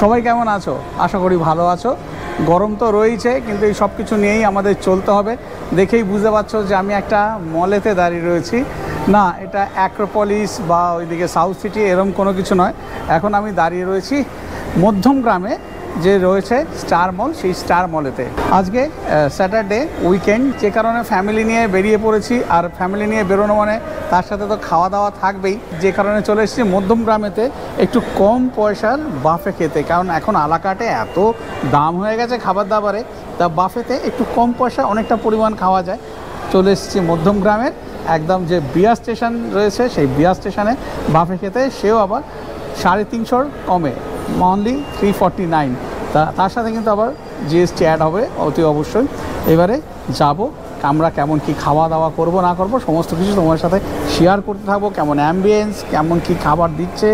সবাই কেমন আছো? আশা করি ভালো আছো। গরম তো রয়েছে, কিন্তু এই সব কিছু নিয়েই আমাদের চলতে হবে। দেখেই বুঝতে পারছ যে আমি একটা মলেতে দাঁড়িয়ে রয়েছি। না, এটা অ্যাক্রোপলিস বা ওইদিকে সাউথ সিটি এরম কোনো কিছু নয়। এখন আমি দাঁড়িয়ে রয়েছি মধ্যম গ্রামে। যে রয়েছে স্টার মল, সেই স্টার মলেতে। আজকে স্যাটারডে, উইকেন্ড, যে কারণে ফ্যামিলি নিয়ে বেরিয়ে পড়েছি, আর ফ্যামিলি নিয়ে বেরোনো মানে তার সাথে তো খাওয়া দাওয়া থাকবেই। যে কারণে চলে এসেছি মধ্যম গ্রামেতে, একটু কম পয়সার বাফে খেতে, কারণ এখন আলাকাটে এত দাম হয়ে গেছে খাবার দাবারে, তা বাফেতে একটু কম পয়সা অনেকটা পরিমাণ খাওয়া যায়। চলে এসেছি মধ্যম গ্রামের, একদম যে বিয়া স্টেশন রয়েছে, সেই বিয়া স্টেশনে বাফে খেতে, সেও আবার সাড়ে তিনশোর কমে। অনলি থ্রি ফর্টি নাইন তা, তার সাথে কিন্তু আবার জিএসটি অ্যাড হবে, অতি অবশ্যই। এবারে যাব, আমরা কেমন কি খাওয়া দাওয়া করব, না করব, সমস্ত কিছু তোমার সাথে শেয়ার করতে থাকব, কেমন অ্যাম্বিয়েন্স কেমন কি খাবার দিচ্ছে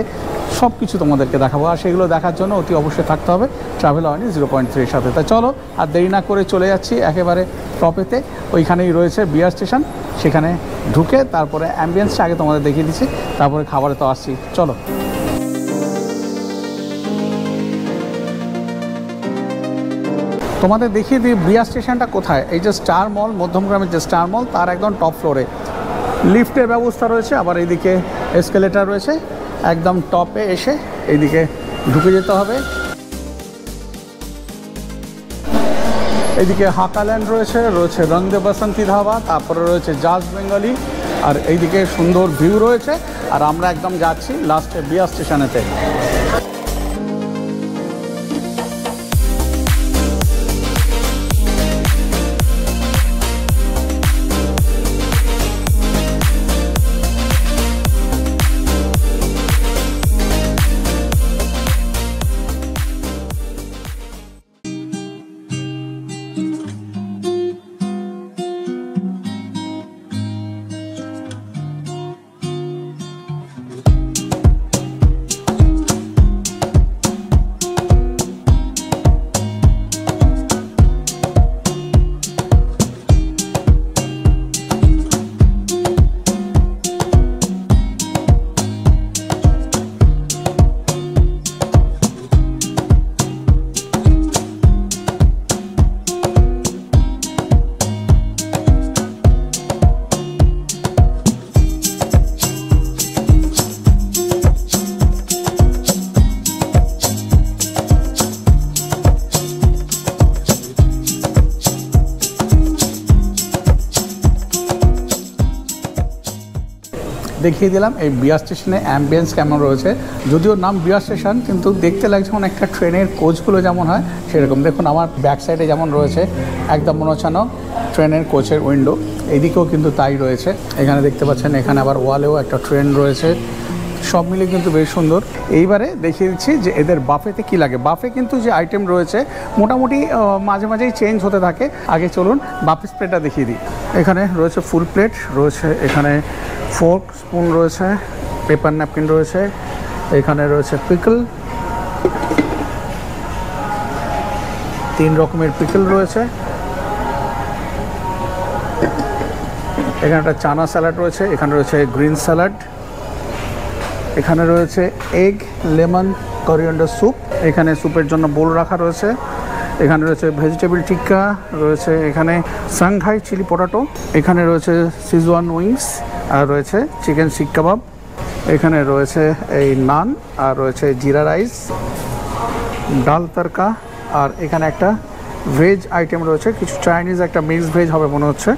সব কিছু তোমাদেরকে দেখাবো। আর সেগুলো দেখার জন্য অতি অবশ্যই থাকতে হবে ট্রাভেল ওয়ানি জিরো পয়েন্ট থ্রির সাথে। তা, চলো, আর দেরি না করে চলে যাচ্ছি একেবারে টপেতে ওইখানেই রয়েছে বিয়ার স্টেশন সেখানে ঢুকে তারপরে অ্যাম্বিয়েন্সটা আগে তোমাদের দেখিয়ে দিচ্ছি, তারপরে খাবারে তো আসছি। চলো। তোমাদের দেখিয়ে দিই বিয়া স্টেশনটা কোথায়? এই যে স্টার মল মধ্যমগ্রামের যে স্টার মল তার একদম টপ ফ্লোরে লিফটের ব্যবস্থা রয়েছে, আবার এইদিকে এসকেলেটার রয়েছে, একদম টপে এসে এইদিকে ঢুকে যেতে হবে। এইদিকে হাকাল্যান্ড রয়েছে রয়েছে রঙ্গে বসন্তী ধাবা, তারপরে রয়েছে জাজ বেঙ্গলি আর এইদিকে সুন্দর ভিউ রয়েছে, আর আমরা একদম যাচ্ছি লাস্টে বিয়া স্টেশনেতে। দেখিয়ে দিলাম, এই বিয়ার স্টেশনে অ্যাম্বিয়েন্স কেমন রয়েছে। যদিও নাম বিয়ার স্টেশন, কিন্তু দেখতে লাগছে যেমন একটা ট্রেনের কোচগুলো যেমন হয়, সেরকম। দেখুন, আমার ব্যাক সাইডে যেমন রয়েছে, একদম মনে হচ্ছে ট্রেনের কোচের উইন্ডো এদিকেও কিন্তু তাই রয়েছে। এখানে দেখতে পাচ্ছেন, এখানে আবার ওয়ালেও একটা ট্রেন রয়েছে। সব মিলে কিন্তু বেশ সুন্দর। এইবারে দেখিয়ে দিচ্ছি যে এদের বাফেতে কি লাগে। বাফে কিন্তু যে আইটেম রয়েছে, মোটামুটি মাঝে মাঝেই চেঞ্জ হতে থাকে। আগে চলুন, বাফে স্প্রেটা দেখিয়ে দিই। এখানে রয়েছে ফুল প্লেট রয়েছে এখানে ফোর্ক স্পুন রয়েছে পেপার ন্যাপকিন রয়েছে, এখানে রয়েছে পিকল তিন রকমের পিকল রয়েছে। এখানে একটা চানা স্যালাড রয়েছে, এখানে রয়েছে গ্রিন স্যালাড এখানে রয়েছে এগ লেমন করিয়েন্ডার স্যুপ এখানে স্যুপের জন্য বোল রাখা রয়েছে। এখানে রয়েছে ভেজিটেবল টিক্কা রয়েছে এখানে সাংঘাই চিলি পটাটো এখানে রয়েছে সিজওয়ান উইংস আর রয়েছে চিকেন শিক কাবাব এখানে রয়েছে এই নান আর রয়েছে জিরা রাইস ডাল তরকা আর এখানে একটা ভেজ আইটেম রয়েছে। কিছু চাইনিজ একটা মিক্সড ভেজ হবে মনে হচ্ছে।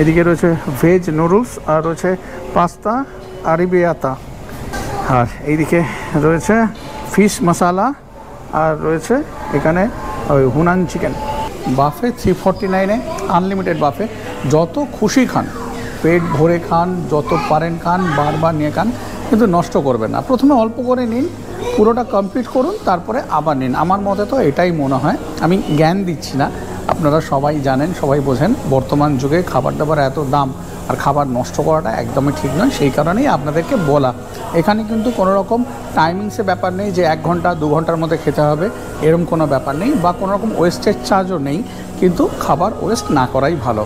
এদিকে রয়েছে ভেজ নুডলস আর রয়েছে পাস্তা আরিবিয়াতা। আর এইদিকে রয়েছে ফিশ মশালা, আর রয়েছে এখানে ওই Hunan chicken. Buffet three forty নাইনে আনলিমিটেড বাফে। যত খুশি খান, পেট ভরে খান, যত পারেন খান, বারবার নিয়ে খান, কিন্তু নষ্ট করবেন না। প্রথমে অল্প করে নিন, পুরোটা কমপ্লিট করুন, তারপরে আবার নিন। আমার মতে তো এটাই মনে হয়। আমি জ্ঞান দিচ্ছি না। আপনারা সবাই জানেন, সবাই বোঝেন, বর্তমান যুগে খাবার দাবার এত দাম। আর খাবার নষ্ট করাটা একদমই ঠিক নয়, সেই কারণেই আপনাদেরকে বলা। এখানে কিন্তু কোনো রকম টাইমিংসে ব্যাপার নেই যে এক ঘণ্টা, দু ঘণ্টার মধ্যে খেতে হবে, এরম কোনো ব্যাপার নেই বা কোনো রকম ওয়েস্টের চার্জও নেই, কিন্তু খাবার ওয়েস্ট না করাই ভালো।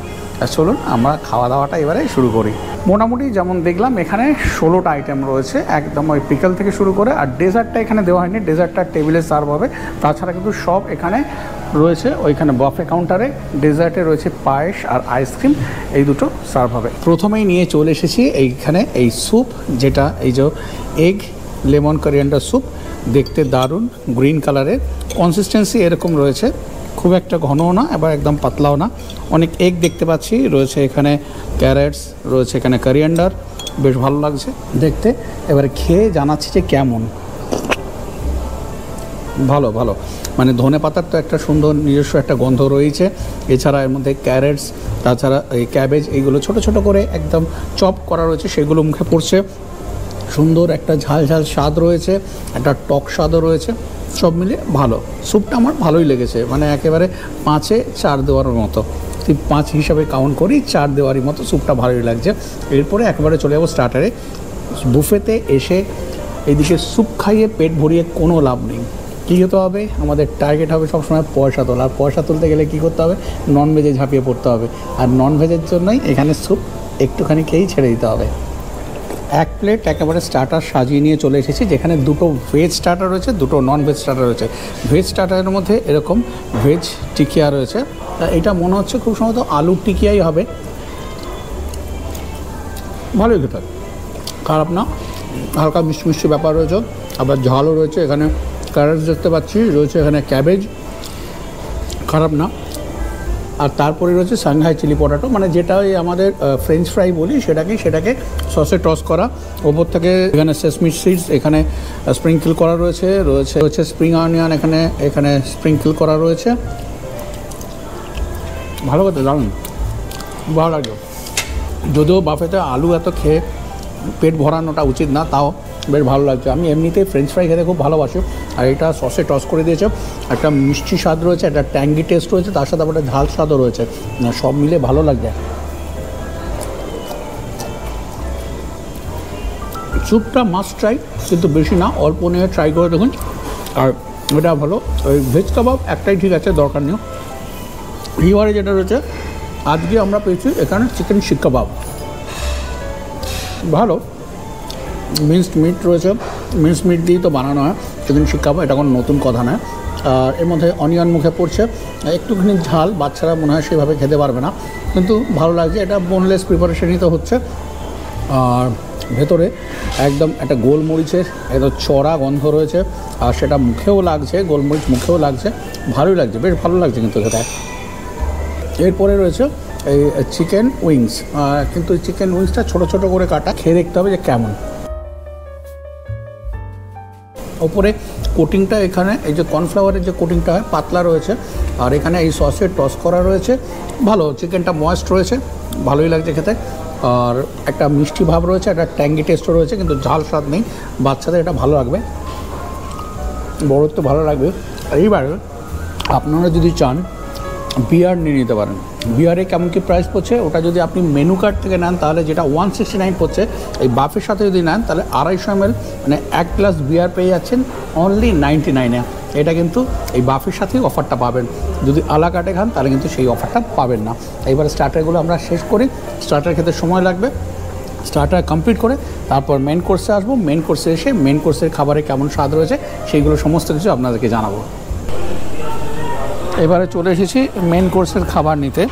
চলুন আমরা খাওয়া দাওয়াটা এবারে শুরু করি। মোটামুটি যেমন দেখলাম, এখানে ষোলোটা আইটেম রয়েছে। একদম ওই পিকল থেকে শুরু করে, আর ডেজার্টটা এখানে দেওয়া হয়নি। ডেজার্টটা টেবিলে সার্ভ হবে। তাছাড়া কিন্তু সব এখানে রয়েছে। ওইখানে বফে কাউন্টারে ডেজার্টে রয়েছে পায়েস আর আইসক্রিম এই দুটো সার্ভ হবে। প্রথমেই নিয়ে চলে এসেছি এইখানে এই স্যুপ যেটা এই যে এগ লেমন করিয়ান্ডার স্যুপ দেখতে দারুণ গ্রিন কালারের কনসিস্টেন্সি এরকম রয়েছে। খুব একটা ঘনও না এবার একদম পাতলাও না। অনেক এগ দেখতে পাচ্ছি, রয়েছে এখানে ক্যারেটস রয়েছে এখানে করিয়ান্ডার বেশ ভালো লাগছে দেখতে। এবারে খেয়ে জানাচ্ছি যে কেমন। ভালো ভালো। মানে ধনে পাতার তো একটা সুন্দর নিজস্ব একটা গন্ধ রয়েছে। এছাড়া এর মধ্যে ক্যারেটস তাছাড়া এই ক্যাবেজ এইগুলো ছোট ছোট করে একদম চপ করা রয়েছে, সেগুলো মুখে পড়ছে। সুন্দর একটা ঝাল ঝাল স্বাদ রয়েছে, একটা টক স্বাদও রয়েছে, সব মিলে ভালো। স্যুপটা আমার ভালোই লেগেছে মানে একেবারে পাঁচে চার দেওয়ার মতো। তুই পাঁচ হিসাবে কাউন্ট করি, চার দেওয়ারই মতো স্যুপটা ভালোই লাগছে। এরপরে একেবারে চলে যাব স্টার্টারে বুফেতে এসে এদিকে স্যুপ খাইয়ে পেট ভরিয়ে কোনো লাভ নেই। কী হতে হবে? আমাদের টার্গেট হবে সবসময় পয়সা তোলা। আর পয়সা তুলতে গেলে কী করতে হবে? নন ভেজে ঝাঁপিয়ে পড়তে হবে। আর নন ভেজের জন্যই এখানে স্যুপ একটুখানি খেয়েই ছেড়ে দিতে হবে। এক প্লেট একেবারে স্টার্টার সাজিয়ে নিয়ে চলে এসেছি, যেখানে দুটো ভেজ স্টার্টার রয়েছে, দুটো নন ভেজ স্টার্টার রয়েছে ভেজ স্টার্টারের মধ্যে এরকম ভেজ টিকিয়া রয়েছে। এটা মনে হচ্ছে খুব সম্ভবত আলুর টিকিয়াই হবে। ভালোই খেতে খারাপ না, হালকা মিষ্টি মিষ্টি ব্যাপার রয়েছে। আবার ঝালও রয়েছে এখানে। ক্যারেটস দেখতে পাচ্ছি, রয়েছে এখানে ক্যাবেজ খারাপ না। আর তারপরে রয়েছে সাংহাই চিলি পটাটো মানে যেটা ওই আমাদের ফ্রেঞ্চ ফ্রাই বলি, সেটাকে সেটাকে সসে টস করা। ওপর থেকে এখানে সেসমি সিডস এখানে স্প্রিঙ্কেল করা রয়েছে রয়েছে রয়েছে স্প্রিং অনিয়ন এখানে এখানে স্প্রিঙ্কেল করা রয়েছে। ভালো কথা দারুণ। ভালো লাগল। যদিও বাফেতে আলু এত খেয়ে পেট ভরানোটা উচিত না, তাও বেশ ভালো লাগছে। আমি এমনিতেই ফ্রেঞ্চ ফ্রাই খেতে খুব ভালোবাসি আর এটা সসে টস করে দিয়েছে। একটা মিষ্টি স্বাদ রয়েছে, একটা ট্যাঙ্গি টেস্ট রয়েছে, তার সাথে আবার একটা ঝাল স্বাদও রয়েছে। সব মিলে ভালো লাগছে। স্যুপটা মাস্ট ট্রাই কিন্তু বেশি না, অল্প নিয়ে ট্রাই করে দেখুন। আর এটা ভালো, ওই ভেজ কাবাব একটাই ঠিক আছে, দরকার নেই। এইবারে যেটা রয়েছে, আজকে আমরা পেয়েছি এখানে চিকেন শিক কাবাব ভালো। মিন্সড মিট রয়েছে। মিন্সড মিট দিয়েই তো বানানো হয়। চিকেন শিক কাবাব এটা কোনো নতুন কথা নয়। আর এর মধ্যে অনিয়ন মুখে পড়ছে। একটুখানি ঝাল, বাচ্চারা মনে হয় সেভাবে খেতে পারবে না। কিন্তু ভালো লাগছে, এটা বোনলেস প্রিপারেশনই তো হচ্ছে। আর ভেতরে একদম একটা গোলমরিচের একদম চড়া গন্ধ রয়েছে। আর সেটা মুখেও লাগছে, গোলমরিচ মুখেও লাগছে। ভালোই লাগছে, বেশ ভালো লাগছে কিন্তু সেটা এরপরে রয়েছে এই চিকেন উইংস কিন্তু চিকেন উইংসটা ছোট ছোট করে কাটা, খেয়ে দেখতে হবে যে কেমন। ওপরে কোটিংটা এখানে, এই যে কর্নফ্লাওয়ারের যে কোটিংটা হয়, পাতলা রয়েছে। আর এখানে এই সসে টস করা রয়েছে। ভালো, চিকেনটা ময়েস্ট রয়েছে, ভালোই লাগছে খেতে। আর একটা মিষ্টি ভাব রয়েছে, একটা ট্যাঙ্গি টেস্টও রয়েছে, কিন্তু ঝাল স্বাদ নেই। বাচ্চাদের এটা ভালো লাগবে। বড়োর তো ভালো লাগবে। এইবার আপনারা যদি চান বিয়ার নিয়ে নিতে পারেন। বিয়ারে কেমন কি প্রাইস পড়ছে? ওটা যদি আপনি মেনু কার্ড থেকে নেন, তাহলে যেটা ওয়ান সিক্সটি নাইন পড়ছে, এই বাফের সাথে যদি নেন, তাহলে আড়াইশো এম মানে এক গ্লাস বিয়ার পেয়ে যাচ্ছেন অনলি নাইনটি নাইনে এটা কিন্তু এই বাফের সাথেই অফারটা পাবেন। যদি আলা কাটে খান, তাহলে কিন্তু সেই অফারটা পাবেন না। এবার স্টার্টারগুলো আমরা শেষ করি। স্টার্টার খেতে সময় লাগবে। স্টার্টার কমপ্লিট করে তারপর মেন কোর্সে আসব। মেন কোর্সে এসে মেন কোর্সের খাবারে কেমন স্বাদ রয়েছে, সেইগুলো সমস্ত কিছু আপনাদেরকে জানাব। এবারে চলে এসেছি মেন কোর্সের খাবার নিতে।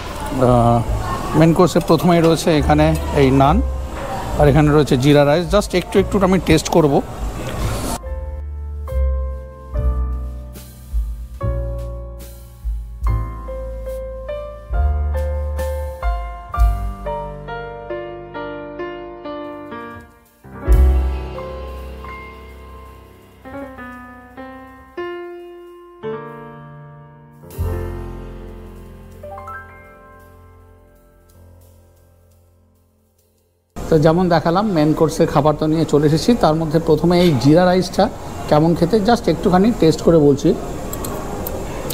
মেন কোর্সের প্রথমেই রয়েছে এখানে এই নান, আর এখানে রয়েছে জিরা রাইস। জাস্ট একটু একটু আমি টেস্ট করব। তো যেমন দেখালাম মেন কোর্সের খাবার তো নিয়ে চলে এসেছি। তার মধ্যে প্রথমে এই জিরা রাইসটা কেমন খেতে জাস্ট একটুখানি টেস্ট করে বলছি।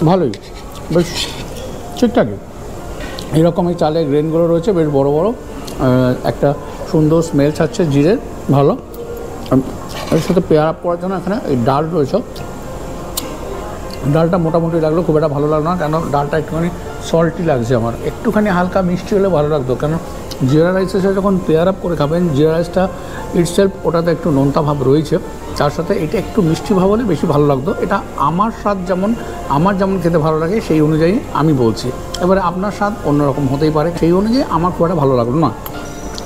ভালোই, বেশ ঠিকঠাকই। এরকম এই চালের গ্রেনগুলো রয়েছে, বেশ বড় বড়। একটা সুন্দর স্মেল ছাড়ছে জিরের, ভালো। এর সাথে পেয়ার আপ করার জন্য এখানে এই ডাল রয়েছে। ডালটা মোটামুটি লাগল, খুব একটা ভালো লাগল না, কেন ডালটা একটুখানি সল্টি লাগছে আমার। একটুখানি হালকা মিষ্টি হলে ভালো লাগতো, কেন জিরা রাইসের সাথে যখন পেয়ার আপ করে খাবেন জিরা রাইসটা ইটসেলফ ওটাতে একটু নোনতা ভাব রয়েছে। তার সাথে এটা একটু মিষ্টি ভাব হলে বেশি ভালো লাগতো। এটা আমার স্বাদ যেমন, আমার যেমন খেতে ভালো লাগে, সেই অনুযায়ী আমি বলছি। এবারে আপনার স্বাদ অন্যরকম হতেই পারে। সেই অনুযায়ী আমার খুব একটা ভালো লাগল না।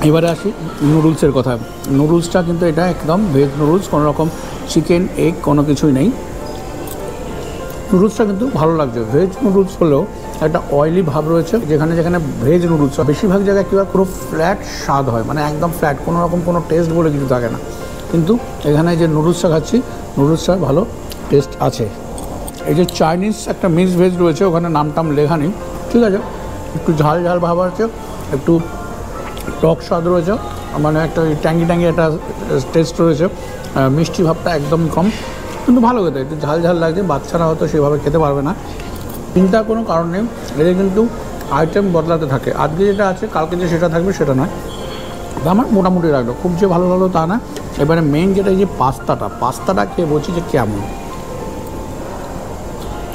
এবারে আসি নুডলসের কথা। নুডলসটা কিন্তু এটা একদম ভেজ নুডলস, কোনো রকম চিকেন এগ কোনো কিছুই নেই। নুডলসটা কিন্তু ভালো লাগছে। ভেজ নুডলস হলেও একটা অয়েলি ভাব রয়েছে, যেখানে যেখানে ভেজ নুডলস বেশিরভাগ জায়গায় কী হয়, পুরো ফ্ল্যাট স্বাদ হয় মানে একদম ফ্ল্যাট কোনো রকম কোনো টেস্ট বলে কিছু থাকে না। কিন্তু এখানে যে নুডলসটা খাচ্ছি নুডলসটা ভালো টেস্ট আছে। এই যে চাইনিজ একটা মিক্স ভেজ রয়েছে, ওখানে নাম টাম লেখা নেই, ঠিক আছে? একটু ঝাল ঝাল ভাব আছে, একটু টক স্বাদ রয়েছে মানে একটা ট্যাঙ্গি ট্যাঙ্গি একটা টেস্ট রয়েছে মিষ্টি ভাবটা একদম কম, কিন্তু ভালো খেতে একটু ঝাল ঝাল লাগছে, বাচ্চারা হয়তো সেভাবে খেতে পারবে না। চিন্তার কোনো কারণ নেই, এদের কিন্তু আইটেম বদলাতে থাকে। আজকে যেটা আছে, কালকে যে সেটা থাকবে, সেটা নয়। আমার মোটামুটি লাগল। খুব যে ভালো লাগল তা না। এবারে মেন যেটা, এই যে পাস্তাটা পাস্তাটা খেয়ে বলছি যে কেমন?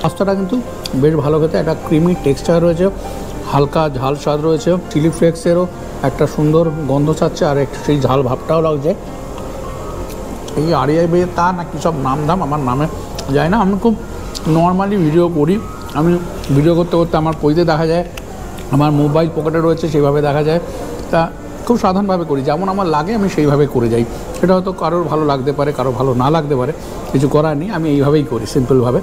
পাস্তাটা কিন্তু বেশ ভালো খেতে। একটা ক্রিমি টেক্সচার রয়েছে, হালকা ঝাল স্বাদ রয়েছে চিলি ফ্লেক্সেরও একটা সুন্দর গন্ধ ছাড়ছে, আর একটু সেই ঝাল ভাবটাও লাগছে। এই আরিয়াই বেয়ে তা না নাকি সব নাম ধাম আমার নামে যায় না। আমি খুব নর্মালি ভিডিও করি। আমি ভিডিও করতে করতে আমার পইতে দেখা যায়, আমার মোবাইল পকেটে রয়েছে, সেইভাবে দেখা যায়। তা খুব সাধারণভাবে করি, যেমন আমার লাগে, আমি সেইভাবে করে যাই। সেটা হয়তো কারোর ভালো লাগতে পারে, কারও ভালো না লাগতে পারে, কিছু করার নেই, আমি এইভাবেই করি সিম্পলভাবে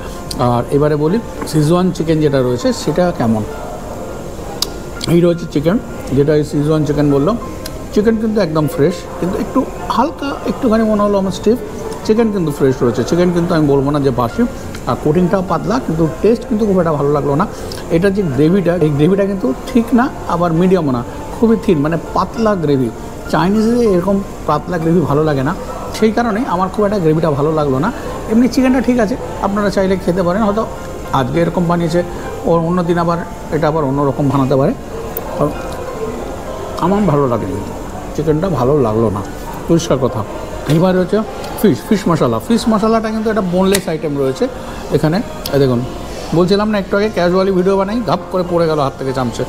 আর এবারে বলি সিজওয়ান চিকেন যেটা রয়েছে, সেটা কেমন? এই রয়েছে চিকেন যেটা এই সিজওয়ান চিকেন বলল চিকেন কিন্তু একদম ফ্রেশ কিন্তু একটু হালকা, একটুখানি মনে হলো আমার স্টিফ চিকেন কিন্তু ফ্রেশ রয়েছে। চিকেন কিন্তু আমি বলব না যে বাসি। আর কোটিংটাও পাতলা, কিন্তু টেস্ট কিন্তু খুব একটা ভালো লাগল না। এটা যে গ্রেভিটা এই গ্রেভিটা কিন্তু ঠিক না, আবার মিডিয়ামও না। খুবই থিন মানে পাতলা গ্রেভি চাইনিজে এরকম পাতলা গ্রেভি ভালো লাগে না। সেই কারণে আমার খুব একটা গ্রেভিটা ভালো লাগল না। এমনি চিকেনটা ঠিক আছে, আপনারা চাইলে খেতে পারেন। হয়তো আজকে এরকম বানিয়েছে ওর অন্য দিন আবার, এটা আবার অন্য রকম বানাতে পারে। আমার ভালো লাগেনি। চিকেনটা ভালো লাগল না। পরিষ্কার কথা। এবার হচ্ছে ফিশ ফিশ মশলা ফিশ মশলাটা কিন্তু একটা বোনলেস আইটেম রয়েছে এখানে। দেখুন, বলছিলাম না একটু আগে ক্যাজুয়ালি ভিডিও বানাই, ধাপ করে পড়ে গেল, হাত থেকে চামচে।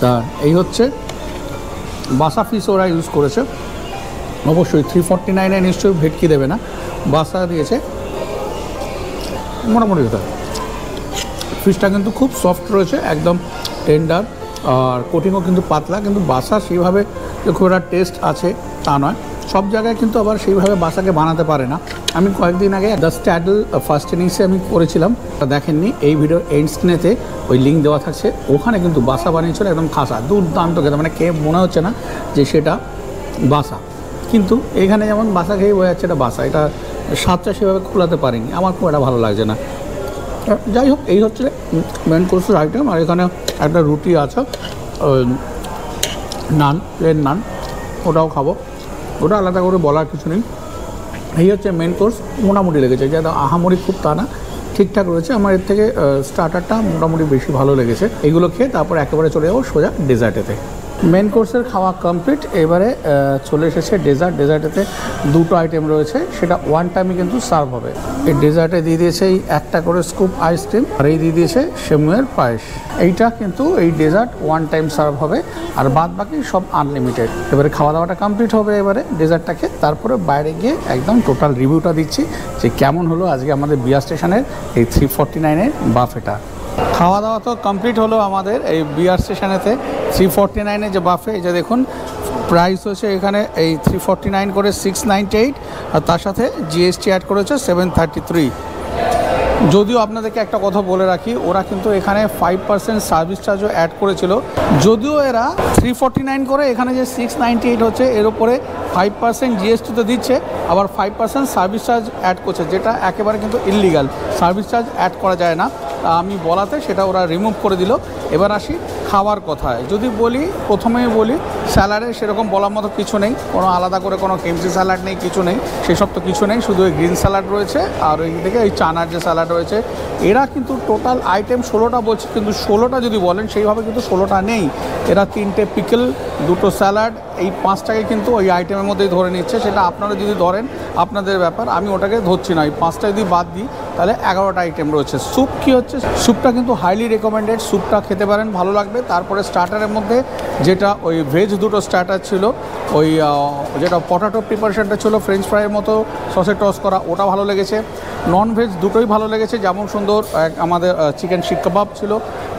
তা এই হচ্ছে, বাসা ফিশ ওরা ইউজ করেছে। অবশ্যই থ্রি ফর্টি নাইনে নিশ্চয়ই ভেটকি দেবে না। বাসা দিয়েছে, মোটামুটি কথা। ফিশটা কিন্তু খুব সফট রয়েছে, একদম টেন্ডার আর কোটিংও কিন্তু পাতলা, কিন্তু বাসা সেইভাবে যে খুব একটা টেস্ট আছে, তা নয়। সব জায়গায় কিন্তু আবার সেইভাবে বাসাকে বানাতে পারে না। আমি কয়েকদিন আগে দ্য স্ট্যাডল ফার্স্ট ইনিংসে আমি করেছিলাম। দেখেননি, এই ভিডিও এন্ড স্ক্রিনেতে ওই লিঙ্ক দেওয়া থাকছে। ওখানে কিন্তু বাসা বানিয়েছিল একদম খাসা, দুর্দান্ত খেতে। মানে কে মনে হচ্ছে না যে সেটা বাসা। কিন্তু এখানে যেমন বাসা খেয়ে বোঝা যাচ্ছে এটা বাসা, এটা স্বাদটা সেভাবে খোলাতে পারিনি। আমার খুব একটা ভালো লাগছে না। যাই হোক, এই হচ্ছে মেন কোর্সের আইটেম আর এখানে একটা রুটি আছে নান প্লেন নান, ওটাও খাব। ওটা আলাদা করে বলার কিছু নেই। এই হচ্ছে মেন কোর্স মোটামুটি লেগেছে। যেটা আহামরি খুব তা না। ঠিকঠাক রয়েছে। আমার এর থেকে স্টার্টারটা মোটামুটি বেশি ভালো লেগেছে। এগুলো খেয়ে তারপর একেবারে চলে যাব সোজা ডেজার্টেতে মেন কোর্সের খাওয়া কমপ্লিট এবারে চলে এসেছে ডেজার্ট ডেজার্টেতে দুটো আইটেম রয়েছে। সেটা ওয়ান টাইমে কিন্তু সার্ভ হবে। এই ডেজার্টে দিয়ে দিয়েছে এই একটা করে স্কুপ আইসক্রিম আর এই দিয়ে দিয়েছে সেমুয়ের পায়েস। এইটা কিন্তু এই ডেজার্ট ওয়ান টাইম সার্ভ হবে। আর বাদ বাকি সব আনলিমিটেড এবারে খাওয়া দাওয়াটা কমপ্লিট হবে এবারে ডেজার্টটাকে তারপরে বাইরে গিয়ে একদম টোটাল রিভিউটা দিচ্ছি যে কেমন হলো আজকে আমাদের বিয়ার স্টেশনের এই থ্রি ফর্টি নাইনের বাফেটা খাওয়া দাওয়া তো কমপ্লিট হলো আমাদের এই বিয়ার স্টেশনেতে। থ্রি ফর্টি নাইনে যে বাফে এই যে দেখুন প্রাইস হচ্ছে এখানে এই থ্রি ফর্টি নাইন করে সিক্স নাইনটি এইট আর তার সাথে জিএসটি অ্যাড করেছে সেভেন থার্টি থ্রি যদিও আপনাদেরকে একটা কথা বলে রাখি, ওরা কিন্তু এখানে ফাইভ পার্সেন্ট সার্ভিস চার্জও অ্যাড করেছিল। যদিও এরা থ্রি ফর্টি নাইন করে এখানে যে সিক্স নাইনটি এইট হচ্ছে, এর উপরে ফাইভ পার্সেন্ট জিএসটি তো দিচ্ছে, আবার five percent service charge add করছে, যেটা একেবারে কিন্তু ইললিগাল সার্ভিস চার্জ অ্যাড করা যায় না। আমি বলাতে সেটা ওরা রিমুভ করে দিল। এবার আসি খাওয়ার কথায় যদি বলি, প্রথমেই বলি, স্যালাডে সেরকম বলার মতো কিছু নেই। কোনো আলাদা করে কোনো কেমসি স্যালাড নেই, কিছু নেই। সেসব তো কিছু নেই, শুধু ওই গ্রিন স্যালাড রয়েছে আর ওই থেকে ওই চানার যে স্যালাড রয়েছে। এরা কিন্তু টোটাল আইটেম ষোলোটা বলছে, কিন্তু ষোলোটা যদি বলেন, সেইভাবে কিন্তু ষোলোটা নেই। এরা তিনটে পিকেল, দুটো স্যালাড এই পাঁচটাকে কিন্তু ওই আইটেমের মধ্যেই ধরে নিচ্ছে। সেটা আপনারা যদি ধরেন, আপনাদের ব্যাপার, আমি ওটাকে ধরছি না। এই পাঁচটা যদি বাদ দিই, তাহলে এগারোটা আইটেম রয়েছে। স্যুপ কি হচ্ছে? স্যুপটা কিন্তু হাইলি রেকমেন্ডেড স্যুপটা খেতে পারেন, ভালো লাগবে। তারপরে স্টার্টারের মধ্যে যেটা ওই ভেজ দুটো স্টার্টার ছিল, ওই যেটা পটাটো প্রিপারেশনটা ছিল ফ্রেঞ্চ ফ্রাইয়ের মতো সসে টস করা, ওটা ভালো লেগেছে। নন ভেজ দুটোই ভালো লেগেছে। যেমন সুন্দর আমাদের চিকেন শিক কাবাব ছিল।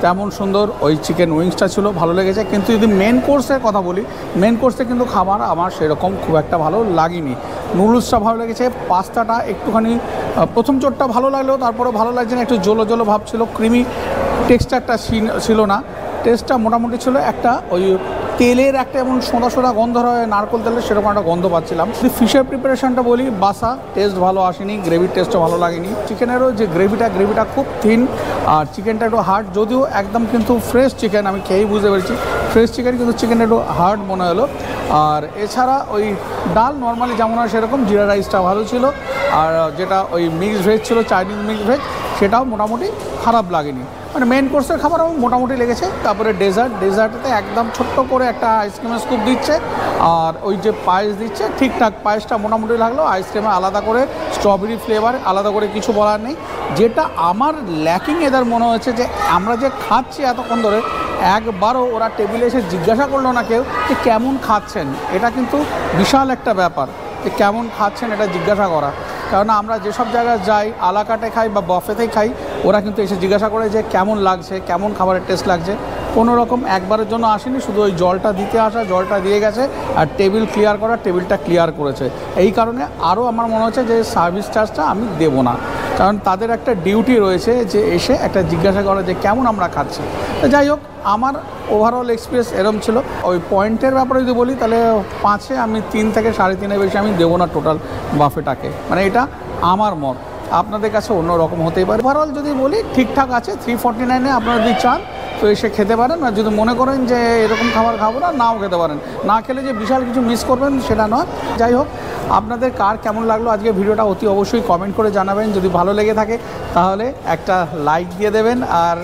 তেমন সুন্দর ওই চিকেন উইংসটা ছিল, ভালো লেগেছে। কিন্তু যদি মেন কোর্সের কথা বলি মেন কোর্সে কিন্তু খাবার আমার সেরকম খুব একটা ভালো লাগেনি। নুডলসটা ভালো লেগেছে, পাস্তাটা একটুখানি প্রথম চোটটা ভালো লাগলেও তারপরে ভালো লাগছে না, একটু জলো জলো ভাব ছিল ক্রিমি টেক্সচারটা ছিল না। টেস্টটা মোটামুটি ছিল একটা ওই তেলের একটা এমন সোঁদা সোঁদা গন্ধ হয়, নারকোল তেলের সেরকম একটা গন্ধ পাচ্ছিলাম। ফিশের প্রিপারেশনটা বলি, বাসা টেস্ট ভালো আসেনি গ্রেভির টেস্টও ভালো লাগেনি। চিকেনেরও যে গ্রেভিটা গ্রেভিটা খুব থিন আর চিকেনটা একটু হার্ড যদিও একদম কিন্তু ফ্রেশ চিকেন আমি খেয়েই বুঝতে পেরেছি। ফ্রেশ চিকেন কিন্তু চিকেন একটু হার্ড মনে হলো। আর এছাড়া ওই ডাল নর্মালি যেমন হয় সেরকম, জিরা রাইসটা ভালো ছিল। আর যেটা ওই মিক্সড ভেজ ছিল চাইনিজ মিক্সড ভেজ সেটাও মোটামুটি খারাপ লাগেনি। মানে মেন কোর্সের খাবার আমার মোটামুটি লেগেছে। তারপরে ডেজার্ট ডেজার্টেতে একদম ছোট্ট করে একটা আইসক্রিমের স্কুপ দিচ্ছে। আর ওই যে পায়েস দিচ্ছে, ঠিকঠাক পায়েসটা মোটামুটি লাগল। আইসক্রিমে আলাদা করে স্ট্রবেরি ফ্লেভার আলাদা করে কিছু বলার নেই। যেটা আমার ল্যাকিং এদের মনে হয়েছে যে, আমরা যে খাচ্ছি এতক্ষণ ধরে, একবারও ওরা টেবিলে এসে জিজ্ঞাসা করল না কেউ যে কেমন খাচ্ছেন। এটা কিন্তু বিশাল একটা ব্যাপার যে কেমন খাচ্ছেন এটা জিজ্ঞাসা করা। কেননা আমরা যেসব জায়গায় যাই, আলাকাটে খাই বা বফেতেই খাই ওরা কিন্তু এসে জিজ্ঞাসা করে যে কেমন লাগছে, কেমন খাবারের টেস্ট লাগছে। কোনো রকম একবারের জন্য আসেনি, শুধু ওই জলটা দিতে আসা, জলটা দিয়ে গেছে আর টেবিল ক্লিয়ার করা টেবিলটা ক্লিয়ার করেছে। এই কারণে আরও আমার মনে হচ্ছে যে সার্ভিস চার্জটা আমি দেবো না। কারণ তাদের একটা ডিউটি রয়েছে যে এসে একটা জিজ্ঞাসা করা যে কেমন আমরা খাচ্ছি। যাই হোক, আমার ওভারঅল এক্সপিরিয়েন্স এরম ছিল। ওই পয়েন্টের ব্যাপারে যদি বলি, তাহলে পাঁচে আমি তিন থেকে সাড়ে তিনের বেশি আমি দেবো না টোটাল বাফেটাকে মানে এটা আমার মত। আপনাদের কাছে অন্য রকম হতেই পারে। ওভারঅল যদি বলি, ঠিকঠাক আছে থ্রি ফর্টি নাইনে আপনারা যদি চান, তো এসে খেতে পারেন। আর যদি মনে করেন যে এরকম খাবার খাব না, নাও খেতে পারেন। না খেলে যে বিশাল কিছু মিস করবেন, সেটা নয়। যাই হোক, আপনাদের কার কেমন লাগল আজকে ভিডিওটা অতি অবশ্যই কমেন্ট করে জানাবেন। যদি ভালো লেগে থাকে, তাহলে একটা লাইক দিয়ে দেবেন। আর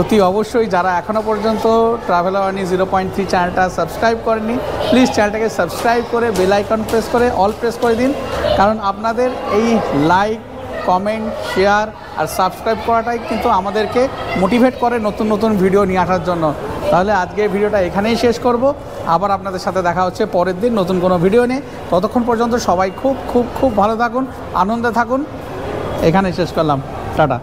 অতি অবশ্যই যারা এখনও পর্যন্ত ট্রাভেল আওয়ানি জিরো পয়েন্ট থ্রি চ্যানেলটা সাবস্ক্রাইব করেননি প্লিজ চ্যানেলটাকে সাবস্ক্রাইব করে বেল আইকন প্রেস করে অল প্রেস করে দিন। কারণ আপনাদের এই লাইক কমেন্ট শেয়ার আর সাবস্ক্রাইব করাটাই কিন্তু আমাদেরকে মোটিভেট করে নতুন নতুন ভিডিও নিয়ে আসার জন্য। তাহলে আজকে ভিডিওটা এখানেই শেষ করব। আবার আপনাদের সাথে দেখা হচ্ছে পরের দিন নতুন কোনো ভিডিও নিয়ে। ততক্ষণ পর্যন্ত সবাই খুব খুব খুব ভালো থাকুন, আনন্দে থাকুন। এখানে শেষ করলাম। টাটা।